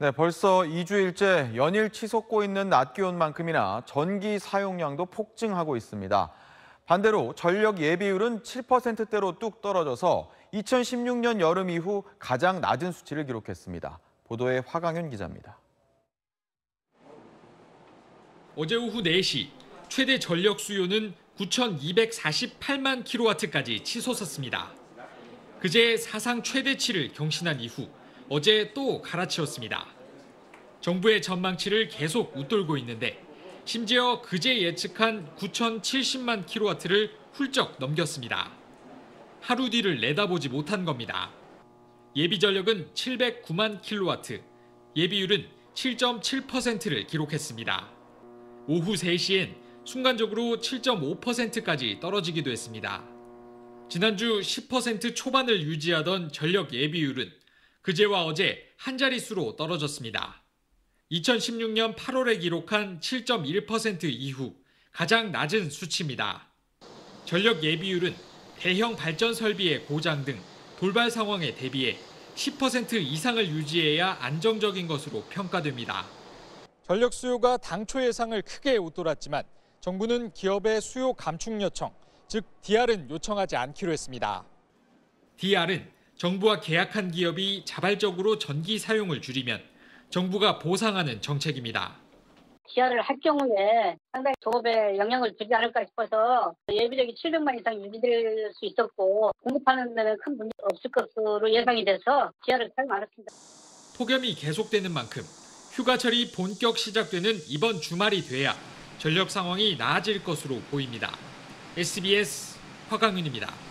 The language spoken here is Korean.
네, 벌써 2주일째 연일 치솟고 있는 낮 기온만큼이나 전기 사용량도 폭증하고 있습니다. 반대로 전력 예비율은 7%대로 뚝 떨어져서 2016년 여름 이후 가장 낮은 수치를 기록했습니다. 보도에 화강현 기자입니다. 어제 오후 4시 최대 전력 수요는 9,248만 킬로와트까지 치솟았습니다. 그제 사상 최대치를 경신한 이후 어제 또 갈아치웠습니다. 정부의 전망치를 계속 웃돌고 있는데 심지어 그제 예측한 9,070만 킬로와트를 훌쩍 넘겼습니다. 하루 뒤를 내다보지 못한 겁니다. 예비 전력은 709만 킬로와트, 예비율은 7.7%를 기록했습니다. 오후 3시엔 순간적으로 7.5%까지 떨어지기도 했습니다. 지난주 10% 초반을 유지하던 전력 예비율은 그제와 어제 한 자릿수로 떨어졌습니다. 2016년 8월에 기록한 7.1% 이후 가장 낮은 수치입니다. 전력 예비율은 대형 발전 설비의 고장 등 돌발 상황에 대비해 10% 이상을 유지해야 안정적인 것으로 평가됩니다. 전력 수요가 당초 예상을 크게 웃돌았지만 정부는 기업의 수요 감축 요청, 즉 DR은 요청하지 않기로 했습니다. DR은 정부와 계약한 기업이 자발적으로 전기 사용을 줄이면 정부가 보상하는 정책입니다. DR을 할 경우에 상당히 조업에 영향을 주지 않을까 싶어서 예비력이 700만 이상 유지될 수 있었고 공급하는 데는 큰 문제 없을 것으로 예상이 돼서 DR을 사용 안 했습니다. 폭염이 계속되는 만큼 휴가철이 본격 시작되는 이번 주말이 돼야 전력 상황이 나아질 것으로 보입니다. SBS 화강윤입니다.